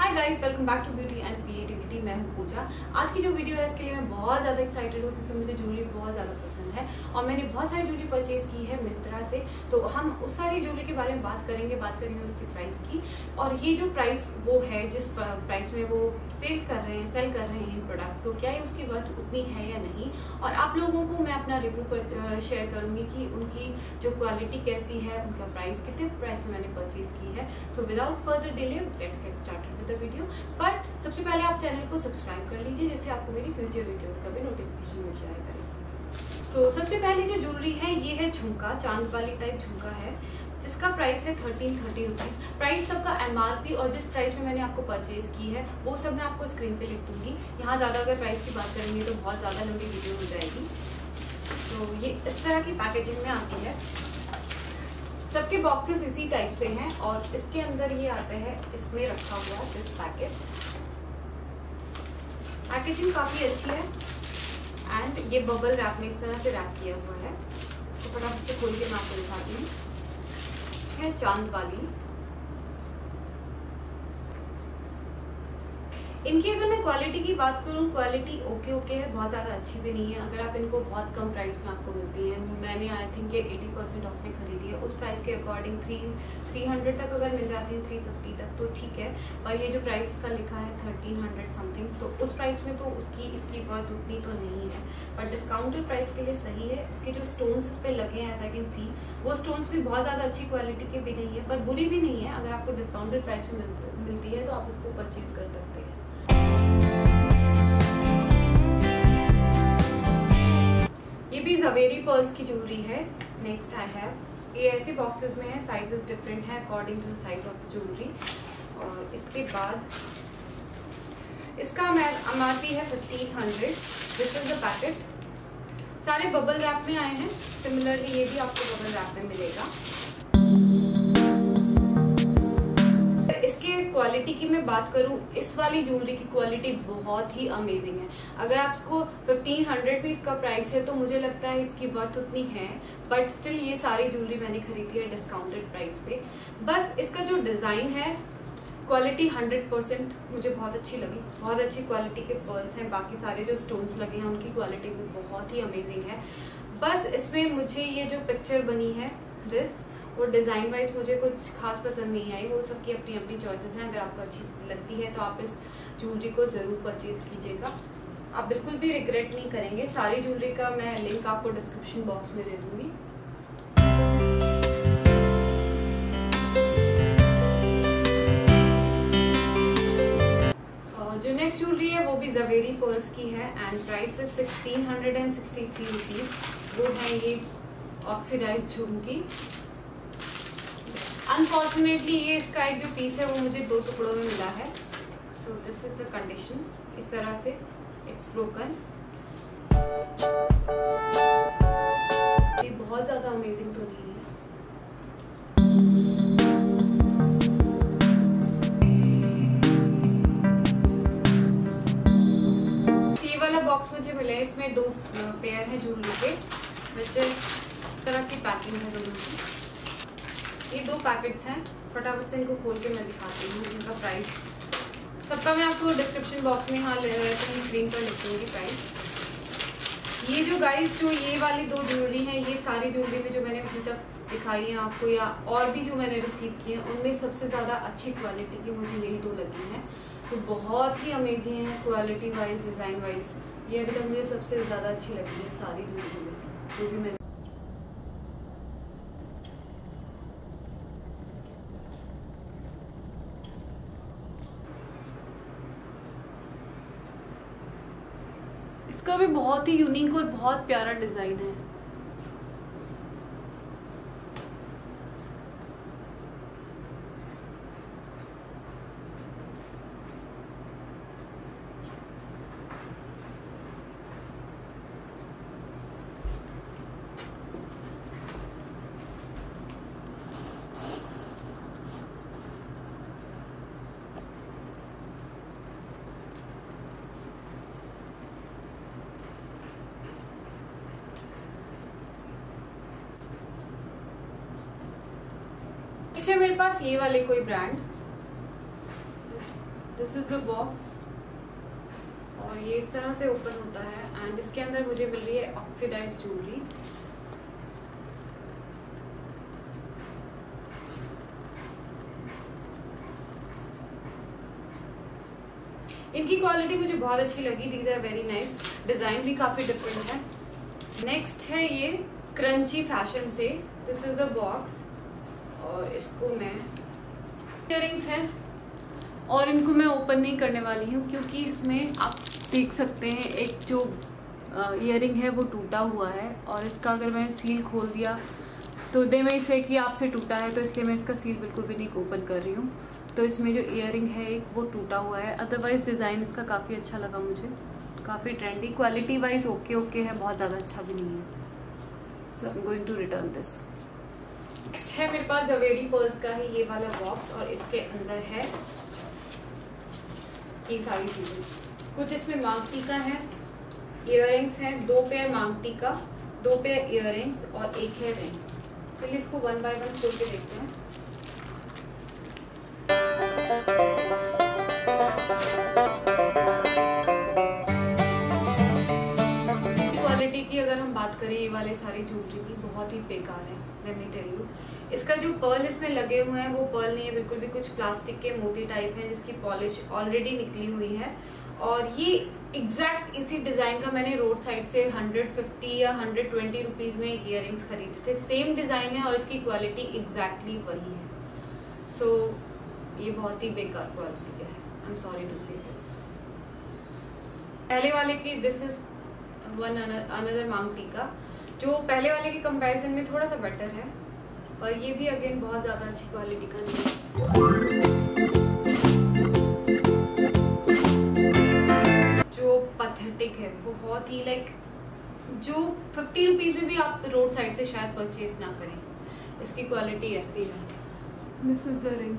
Hi guys welcome back to beauty and creativity मैं हूँ पूजा। आज की जो वीडियो है, इसके लिए मैं बहुत ज़्यादा एक्साइटेड हूँ क्योंकि मुझे ज्वेलरी बहुत ज़्यादा पसंद है और मैंने बहुत सारी ज्वेलरी परचेज की है मित्रा से। तो हम उस सारी ज्वेलरी के बारे में बात करेंगे बात करेंगे उसकी प्राइस की। और ये जो प्राइस वो है, जिस प्राइस में वो सेल कर रहे हैं सेल कर रहे हैं इन प्रोडक्ट्स को, क्या ये उसकी वर्थ उतनी है या नहीं? और आप लोगों को मैं अपना रिव्यू शेयर करूँगी कि उनकी जो क्वालिटी कैसी है, उनका प्राइस कितने प्राइस में मैंने परचेज की है। So without further delay let's get started with the video but सबसे पहले आप चैनल को सब्सक्राइब कर लीजिए, जिससे आपको मेरी फ्यूचर वीडियो का भी नोटिफिकेशन मिल करेगा तो सबसे पहले जो ज्वेलरी है, ये है झुमका, चाँद वाली टाइप झुमका है, जिसका प्राइस है थर्टीन थर्टी रुपीज़ प्राइस सबका एमआरपी और जिस प्राइस में मैंने आपको परचेज की है, वो सब मैं आपको स्क्रीन पे लिख दूँगी। यहाँ ज़्यादा अगर प्राइस की बात करेंगे तो बहुत ज़्यादा लंबी वीडियो हो जाएगी। तो ये इस तरह की पैकेजिंग में आती है। सबके बॉक्सेस इसी टाइप से हैं और इसके अंदर ये आते हैं, इसमें रखा हुआ दिस पैकेट पैकेजिंग काफ़ी अच्छी है एंड ये बबल रैप में इस तरह से रैप किया हुआ है। इसको फटाफट से खोल के मैं आपको दिखाती हूँ चाँद वाली। इनकी अगर मैं क्वालिटी की बात करूँ क्वालिटी ओके ओके है, बहुत ज़्यादा अच्छी भी नहीं है। अगर आप इनको बहुत कम प्राइस में आपको मिलती है, मैंने आई थिंक ये 80 परसेंट ऑफ़ में खरीदी है। उस प्राइस के अकॉर्डिंग थ्री थ्री हंड्रेड तक अगर मिल जाती है थ्री फिफ्टी तक तो ठीक है। पर ये जो प्राइस का लिखा है थर्टीन हंड्रेड समथिंग तो उस प्राइस में तो उसकी, इसकी वर्थ उतनी तो नहीं है। पर डिस्काउंटेड प्राइस के लिए सही है। इसके जो स्टोन्स इस पर लगे हैं एज आई कैन सी वो स्टोन्स भी बहुत ज़्यादा अच्छी क्वालिटी के भी नहीं है, पर बुरी भी नहीं है। अगर आपको डिस्काउंटेड प्राइस में मिलती है तो आप उसको परचेज कर सकते हैं। भी जवेरी पर्ल्स की ज्वेलरी है. नेक्स्ट आई हैव ये ऐसे बॉक्सेस में है साइजेस डिफरेंट है according to size of the jewellery और इसके बाद, इसका एम आर पी है fifteen hundred this is the packet सारे बबल रैप में आए हैं. सिमिलरली ये भी आपको बबल रैप में मिलेगा. क्वालिटी की मैं बात करूँ, इस वाली ज्वेलरी की क्वालिटी बहुत ही अमेजिंग है। अगर आपको फिफ्टीन हंड्रेड भी प्राइस है तो मुझे लगता है इसकी वर्थ उतनी है बट स्टिल ये सारी ज्वेलरी मैंने खरीदी है डिस्काउंटेड प्राइस पे। बस इसका जो डिज़ाइन है क्वालिटी 100 परसेंट मुझे बहुत अच्छी लगी। बहुत अच्छी क्वालिटी के पर्ल्स हैं, बाकी सारे जो स्टोन्स लगे हैं, उनकी क्वालिटी भी बहुत ही अमेजिंग है। बस इसमें मुझे ये जो पिक्चर बनी है दिस वो डिज़ाइन वाइज मुझे कुछ खास पसंद नहीं आई। वो सबकी अपनी अपनी चॉइसेस हैं। अगर आपको अच्छी लगती है तो आप इस ज्वेलरी को ज़रूर परचेज़ कीजिएगा। आप बिल्कुल भी रिग्रेट नहीं करेंगे। सारी ज्वेलरी का मैं लिंक आपको डिस्क्रिप्शन बॉक्स में दे दूँगी। जो नेक्स्ट ज्वेलरी है, वो भी जवेरी पर्स की है एंड प्राइस है sixteen hundred and sixty three rupees वो है ये ऑक्सीडाइज झुमकी अनफॉर्चुनेटली ये इसका एक जो पीस है, वो मुझे दो टुकड़ों में मिला है। So this is the condition इस तरह से इट्स ब्रोकन ये बहुत ज़्यादा अमेजिंग तो नहीं है। वाला बॉक्स मुझे मिला है, इसमें दो पेयर है ज्वेलरी के विच इस तरह की पैकिंग है दोनों की। ये दो पैकेट्स हैं। फटाफट से इनको खोल के मैं दिखाती हूँ, इनका प्राइस सबका मैं आपको डिस्क्रिप्शन बॉक्स में यहाँ स्क्रीन पर लिख दूँगी प्राइस ये जो गाइस जो ये वाली दो ज्वेलरी हैं, ये सारी ज्वेलरी में जो मैंने अभी तक दिखाई है आपको, या और भी जो मैंने रिसीव किए हैं, उनमें सबसे ज़्यादा अच्छी क्वालिटी की मुझे यही दो लगी हैं। तो बहुत ही अमेजिंग है क्वालिटी वाइज डिज़ाइन वाइज ये अभी तक मुझे सबसे ज़्यादा अच्छी लगी है सारी ज्वेलरी में, जो भी मैंने इसका भी बहुत ही यूनिक और बहुत प्यारा डिज़ाइन है। इससे मेरे पास ये वाले कोई brand this is the box और ये इस तरह से ओपन होता है। एंड इसके अंदर मुझे मिल रही है ऑक्सीडाइज ज्वेलरी इनकी क्वालिटी मुझे बहुत अच्छी लगी। These are very nice design भी काफ़ी डिफरेंट है। नेक्स्ट है ये क्रंची फ़ैशन से। दिस इज़ द बॉक्स और इसको मैं इयरिंग्स हैं। और इनको मैं ओपन नहीं करने वाली हूँ, क्योंकि इसमें आप देख सकते हैं, एक जो इयरिंग है, वो टूटा हुआ है। और इसका अगर मैंने सील खोल दिया तो दे में इसे कि आपसे टूटा है तो इसलिए मैं इसका सील बिल्कुल भी नहीं ओपन कर रही हूँ। तो इसमें जो इयरिंग है, एक वो टूटा हुआ है। अदरवाइज़ डिज़ाइन इसका काफ़ी अच्छा लगा मुझे। काफ़ी trendy quality wise okay okay है, बहुत ज़्यादा अच्छा भी नहीं है। So I am going to return this next है मेरे पास जवेरी पर्ल्स का है ये वाला बॉक्स और इसके अंदर है ये सारी चीज़ें। कुछ इसमें मांगटी का है इयर हैं, दो पेयर मांगटी का, दो पेयर इयर और एक है रिंग चलिए इसको वन बाय वन खोल के देखते हैं। बात करें ये वाले सारी ज्वेलरी की बहुत ही बेकार है लेट मी टेल यू इसका जो पर्ल इसमें लगे हुए हैं वो पर्ल नहीं है बिल्कुल भी कुछ प्लास्टिक के मोती टाइप है जिसकी पॉलिश ऑलरेडी निकली हुई है. और ये एग्जैक्ट इसी डिज़ाइन का मैंने रोड साइड से 150 या 120 रुपीज़ में एक इयर खरीदे थे. सेम डिज़ाइन है और इसकी क्वालिटी एग्जैक्टली वही है. सो so, ये बहुत ही बेकार क्वालिटी है. I am sorry to say this पहले वाले की दिस इज़ वन अनदर मांगटी का, जो पहले वाले के कंपैरिजन में थोड़ा सा बेटर है और ये भी अगेन बहुत ज़्यादा अच्छी क्वालिटी का नहीं जो पथेटिक है, बहुत ही लाइक जो फिफ्टी रुपीज़ में भी आप रोड साइड से शायद परचेज ना करें, इसकी क्वालिटी ऐसी है। This is the ring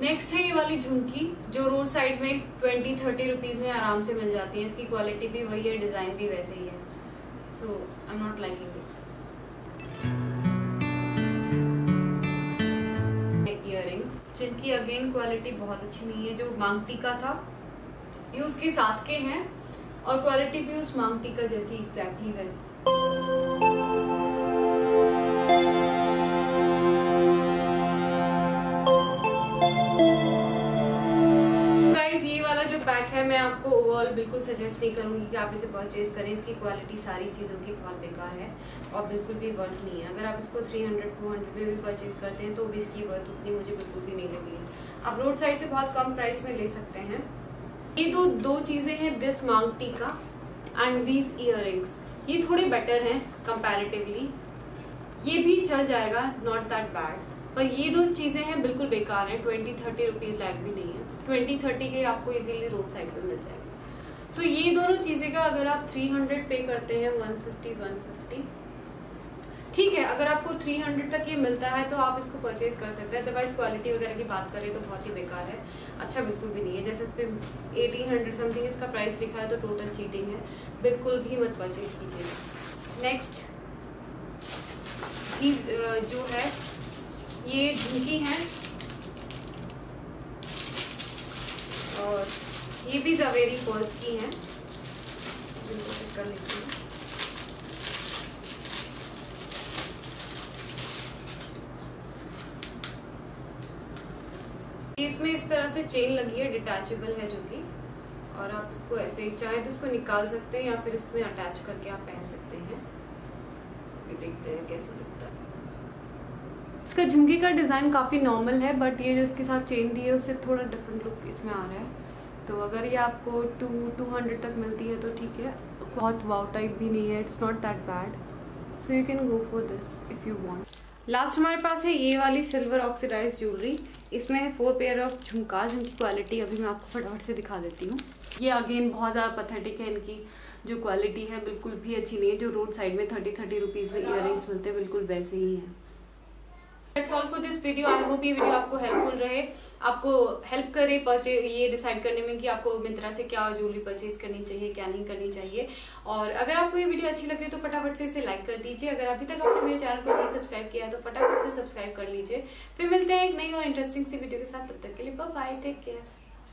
next है ये वाली झुमकी, जो रोड साइड में ट्वेंटी थर्टी रुपीज़ में आराम से मिल जाती है। इसकी क्वालिटी भी वही है डिज़ाइन भी वैसे ही है। So, I'm not liking it. Earrings जिनकी अगेन क्वालिटी बहुत अच्छी नहीं है, जो मांगटी का था, ये उसके साथ के हैं, और क्वालिटी भी उस मांगटी का जैसी एग्जैक्टली वैसी। आपको ओवरऑल बिल्कुल सजेस्ट नहीं करूँगी कि आप इसे परचेज करें। इसकी क्वालिटी सारी चीज़ों की बहुत बेकार है और बिल्कुल भी वर्थ नहीं है। अगर आप इसको 300 400 में भी परचेज करते हैं तो भी इसकी वर्थ उतनी मुझे बिल्कुल भी नहीं लगी आप रोड साइड से बहुत कम प्राइस में ले सकते हैं। ये दो दो चीज़ें हैं दिस मांगटी का एंड दीज इयर ये थोड़े बेटर हैं कंपेरेटिवली ये भी चल जाएगा नॉट दैट बैड पर ये दो चीज़ें हैं बिल्कुल बेकार हैं। ट्वेंटी थर्टी रुपीज़ लाइक भी नहीं है। ट्वेंटी थर्टी के आपको इजीली रोड साइड पे मिल जाएगा। सो so, ये दोनों चीज़ें का अगर आप थ्री हंड्रेड पे करते हैं वन फिफ्टी वन फिफ्टी ठीक है अगर आपको थ्री हंड्रेड तक ये मिलता है तो आप इसको परचेज कर सकते हैं। अदरवाइज़ क्वालिटी वगैरह की बात करें तो बहुत ही बेकार है। अच्छा बिल्कुल भी नहीं है। जैसे इस पर एटीन हंड्रेड समथिंग इसका प्राइस लिखा है तो टोटल चीटिंग है। बिल्कुल भी मत परचेज कीजिएगा। नेक्स्ट जो है ये झुमकी है और ये भी जवेरी पर्ल्स की हैं। इसमें इस तरह से चेन लगी है डिटैचेबल है जो कि। और आप इसको ऐसे चाहे तो इसको निकाल सकते हैं या फिर इसमें अटैच करके आप पहन सकते हैं। देखते हैं कैसे दिखता है। इसका झुमकी का डिज़ाइन काफ़ी नॉर्मल है बट ये जो इसके साथ चेन दी है, उससे थोड़ा डिफरेंट लुक इसमें आ रहा है। तो अगर ये आपको टू टू हंड्रेड तक मिलती है तो ठीक है। बहुत वाव टाइप भी नहीं है it's not that bad so you can go for this if you want last हमारे पास है ये वाली सिल्वर ऑक्सीडाइज ज्वेलरी इसमें है फोर पेयर ऑफ़ झुमका, जिनकी क्वालिटी अभी मैं आपको फटाफट से दिखा देती हूँ। ये अगेन बहुत ज़्यादा पथेटिक है इनकी। जो क्वालिटी है, बिल्कुल भी अच्छी नहीं है। जो रोड साइड में थर्टी थर्टी रुपीज़ में इयर मिलते हैं, बिल्कुल वैसे ही हैं। That's all for this video I hope ये वीडियो आपको हेल्पफुल रहे। आपको हेल्प करे परचे ये डिसाइड करने में कि आपको मिंत्रा से क्या ज्वेलरी परचेज करनी चाहिए, क्या नहीं करनी चाहिए। और अगर आपको ये वीडियो अच्छी लगे तो फटाफट से इसे लाइक कर दीजिए। अगर अभी तक आपने मेरे चैनल को नहीं सब्सक्राइब किया तो फटाफट से सब्सक्राइब कर लीजिए। फिर मिलते हैं एक नई और इंटरेस्टिंग सी वीडियो के साथ। तब तक के लिए बाय टेक केयर